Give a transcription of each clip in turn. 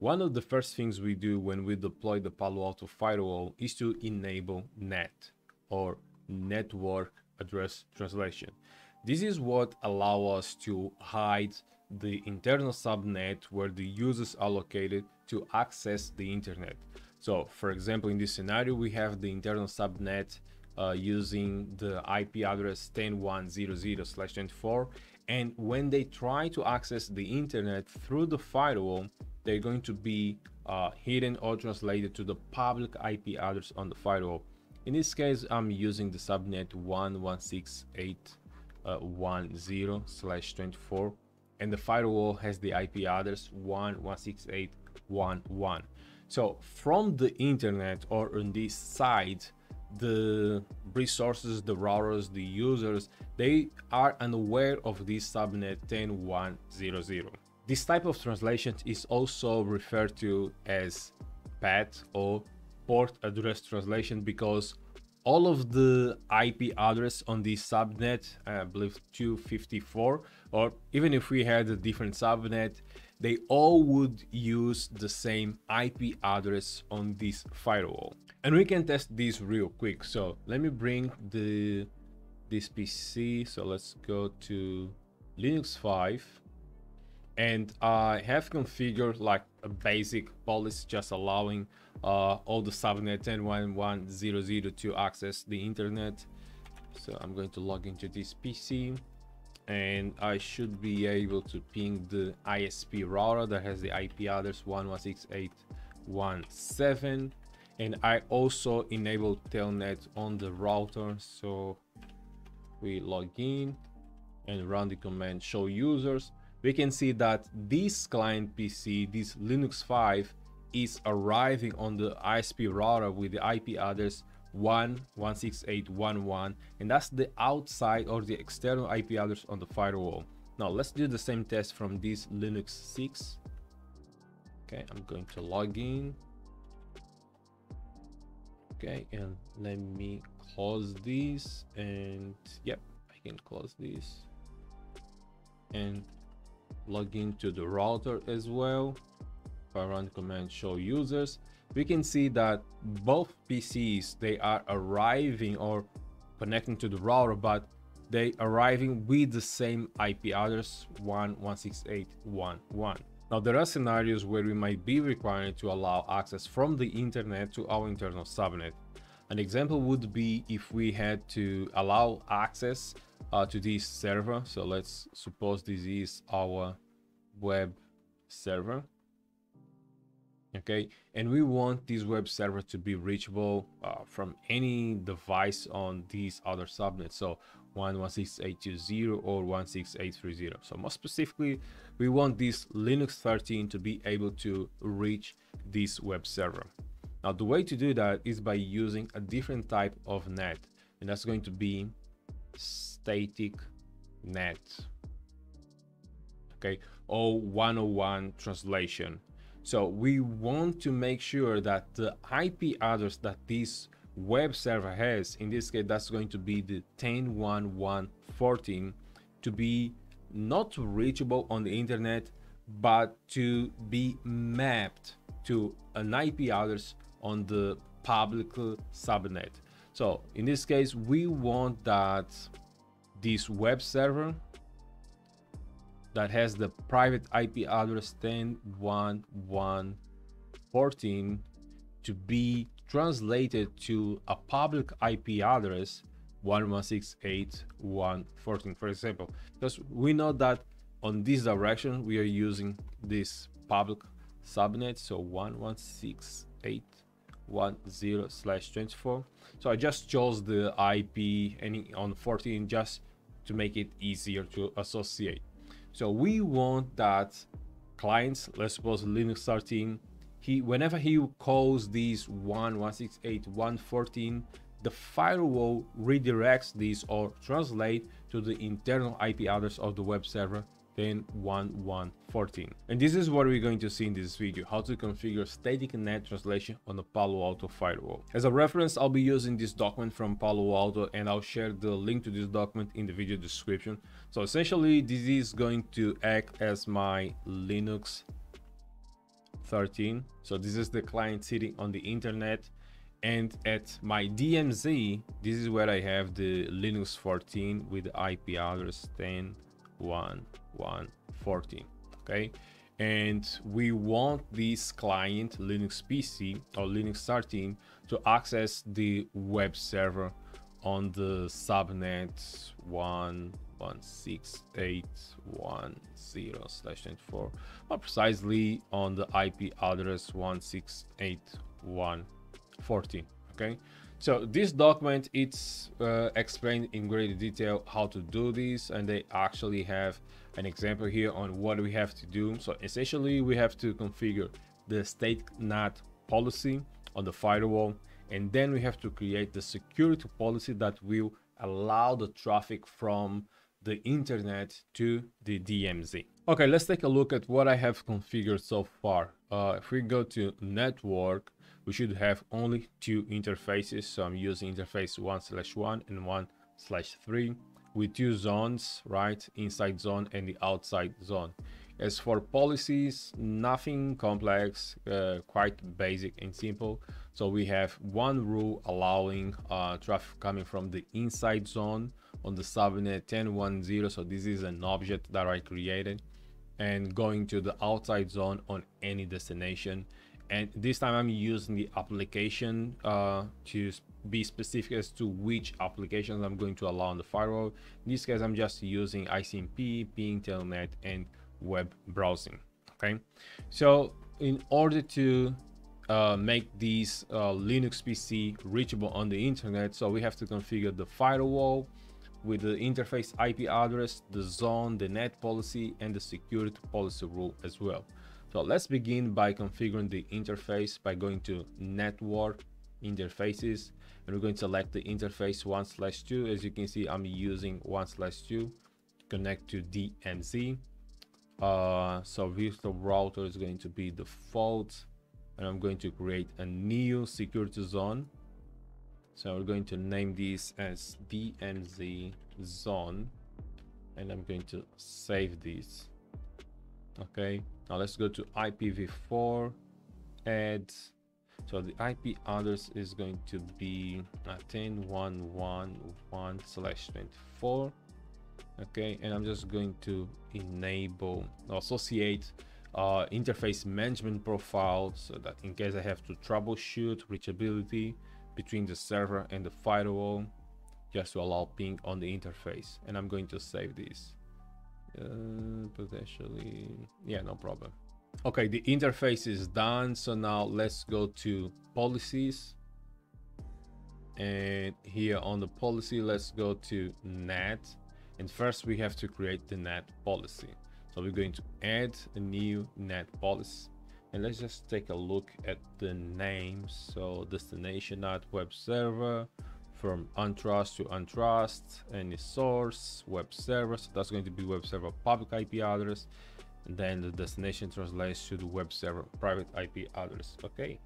One of the first things we do when we deploy the Palo Alto firewall is to enable NAT or network address translation. This is what allow us to hide the internal subnet where the users are located to access the internet. So for example, in this scenario, we have the internal subnet uh, using the IP address 10100/24 and when they try to access the internet through the firewall, they're going to be uh, hidden or translated to the public IP address on the firewall. In this case, I'm using the subnet 116.8.10/24 uh, and the firewall has the IP address 116.8.1.1. So from the internet or on this site, the resources, the routers, the users, they are unaware of this subnet 10100. This type of translation is also referred to as PAT or port address translation because all of the IP address on this subnet, I believe 254, or even if we had a different subnet, they all would use the same IP address on this firewall. And we can test this real quick. So let me bring the this PC. So let's go to Linux 5 and I have configured like a basic policy just allowing uh, all the subnet 10.1.1.0.0 to access the internet so I'm going to log into this PC and I should be able to ping the ISP router that has the IP address 116.8.1.7 and I also enable telnet on the router so we log in and run the command show users we can see that this client PC, this Linux 5, is arriving on the ISP router with the IP address 1.168.1.1 and that's the outside or the external IP address on the firewall. Now let's do the same test from this Linux 6. Okay, I'm going to log in. Okay, and let me close this and yep, I can close this. And log into the router as well. If i run command show users. We can see that both pcs they are arriving or connecting to the router but they arriving with the same ip address 1.168.1.1 now there are scenarios where we might be required to allow access from the internet to our internal subnet an example would be if we had to allow access uh, to this server. So let's suppose this is our web server. Okay, and we want this web server to be reachable uh, from any device on these other subnets. So 116.8.2.0 or 168.3.0. So more specifically, we want this Linux 13 to be able to reach this web server. Now, the way to do that is by using a different type of NAT, and that's going to be static NAT okay or 101 translation so we want to make sure that the ip address that this web server has in this case that's going to be the 10.1.1.14 to be not reachable on the internet but to be mapped to an ip address on the public subnet. So in this case, we want that this web server that has the private IP address 10.1.1.14 to be translated to a public IP address 1.168.1.14, for example, because we know that on this direction we are using this public subnet, so 1.168 10 slash 24 so i just chose the ip any on 14 just to make it easier to associate. So we want that clients let's suppose linux 13 he whenever he calls these 1.168.1.14 the firewall redirects this or translate to the internal ip address of the web server then 10.1.1.14. And this is what we're going to see in this video, how to configure static NAT translation on a Palo Alto firewall. As a reference, I'll be using this document from Palo Alto and I'll share the link to this document in the video description. So essentially, this is going to act as my Linux 13 so this is the client sitting on the internet and at my DMZ this is where I have the Linux 14 with IP address 10.1.1.14 okay? And we want this client Linux PC or Linux 13 to access the web server on the subnet 1.168.1.0 slash 24 more precisely on the IP address 168.1.14 okay so this document it's uh, explained in great detail how to do this and they actually have an example here on what we have to do so essentially we have to configure the static NAT policy on the firewall and then we have to create the security policy that will allow the traffic from the internet to the DMZ. Okay, let's take a look at what I have configured so far. Uh, if we go to network, we should have only two interfaces. So I'm using interface 1 slash 1 and 1 slash 3 with two zones, right? Inside zone and the outside zone. As for policies, nothing complex, uh, quite basic and simple. So we have one rule allowing uh, traffic coming from the inside zone on the subnet 10.1.0. So this is an object that I created and going to the outside zone on any destination. And this time I'm using the application uh, to be specific as to which applications I'm going to allow on the firewall. In this case, I'm just using ICMP, ping, telnet, and web browsing okay so in order to uh, make these uh, Linux PC reachable on the internet so we have to configure the firewall with the interface IP address the zone the NAT policy and the security policy rule as well so let's begin by configuring the interface by going to network interfaces and we're going to select the interface 1 slash 2 as you can see I'm using 1 slash 2 connect to DMZ uh, so virtual router is going to be the default and I'm going to create a new security zone. So we're going to name this as DMZ zone and I'm going to save this okay now let's go to IPv4 add so the IP address is going to be 10.1.1.1 slash 24 okay and i'm just going to enable associate uh, interface management profile so that in case i have to troubleshoot reachability between the server and the firewall just to allow ping on the interface. And i'm going to save this uh, potentially yeah no problem okay the interface is done so now let's go to policies and here on the policy let's go to NAT and first we have to create the NAT policy. So we're going to add a new NAT policy. And let's just take a look at the names. So destination NAT web server from untrust to untrust, any source, web server. So that's going to be web server public IP address. And then the destination translates to the web server private IP address. Okay.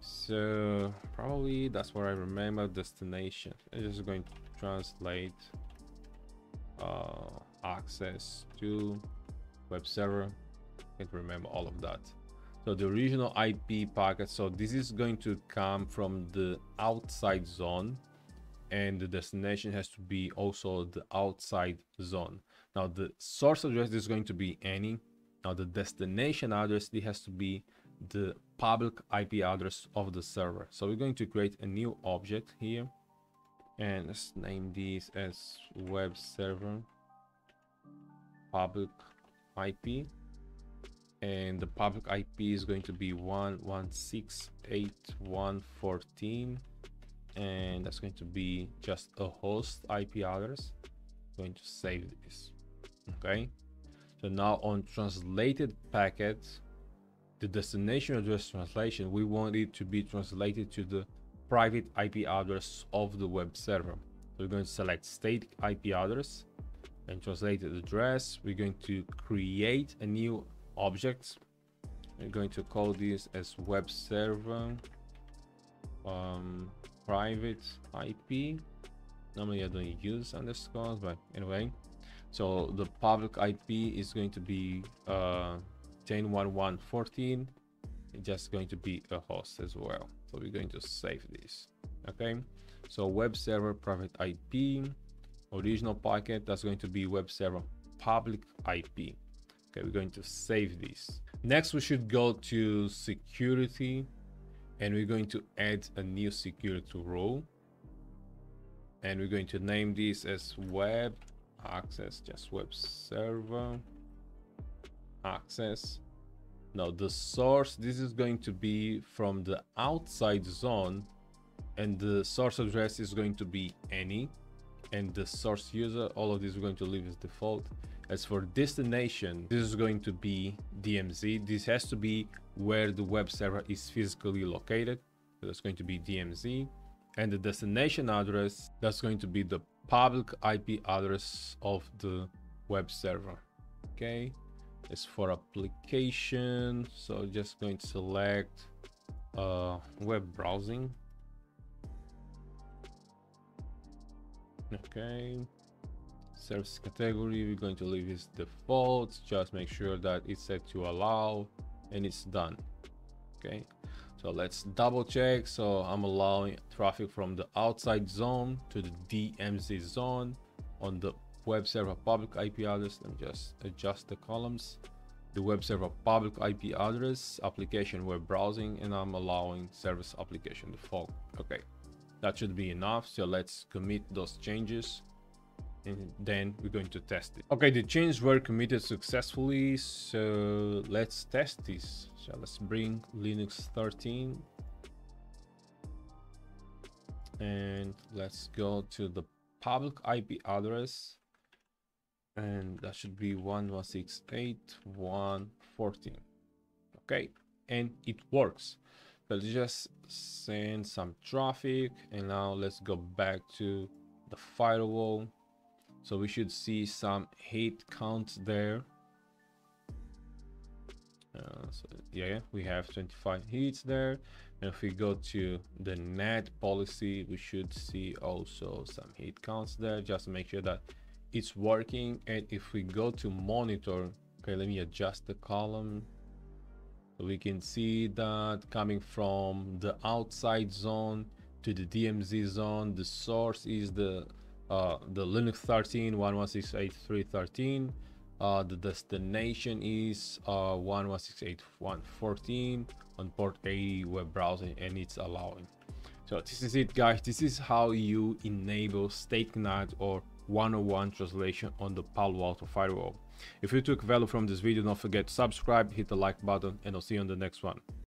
So probably that's what I remember destination. I'm just going to translate uh, access to web server can't remember all of that so the original ip packet so this is going to come from the outside zone and the destination has to be also the outside zone. Now the source address is going to be any now the destination address it has to be the public ip address of the server. So we're going to create a new object here. And let's name this as web server public IP and the public IP is going to be 116.8.1.14 and that's going to be just a host IP address I'm going to save this okay so now on translated packets the destination address translation we want it to be translated to the private IP address of the web server. So we're going to select static IP address and translated address. We're going to create a new object. We're going to call this as web server um, private IP. Normally I don't use underscores, but anyway. So the public IP is going to be uh, 10.1.1.14 it's just going to be a host as well. So we're going to save this okay? So web server private ip original packet that's going to be web server public ip okay we're going to save this. Next we should go to security and we're going to add a new security rule. And we're going to name this as web access just web server access. Now the source this is going to be from the outside zone and the source address is going to be any. And the source user all of these are going to leave as default. As for destination this is going to be dmz this has to be where the web server is physically located. So that's going to be dmz and the destination address that's going to be the public ip address of the web server. Okay It's for application. So just going to select uh, web browsing. Okay service category we're going to leave this default. Just make sure that it's set to allow and it's done okay? So let's double check. So i'm allowing traffic from the outside zone to the dmz zone on the web server public ip address. Let me just adjust the columns. The web server public ip address application web browsing and i'm allowing service application default. Okay that should be enough. So let's commit those changes and then we're going to test it. Okay the changes were committed successfully so let's test this. So let's bring linux 13 and let's go to the public ip address. And that should be 1.168.1.14 okay and it works. So let's just send some traffic and now let's go back to the firewall so we should see some hit counts there. Uh, so yeah we have 25 hits there. And if we go to the NAT policy we should see also some hit counts there just to make sure that it's working. And if we go to monitor okay let me adjust the column. We can see that coming from the outside zone to the DMZ zone the source is the uh, the Linux 13 1168313 uh, the destination is uh, 1168114 on port 80 web browsing and it's allowing so this is it guys this is how you enable static NAT or 101 translation on the Palo Alto firewall. If you took value from this video, don't forget to subscribe, hit the like button, and I'll see you on the next one.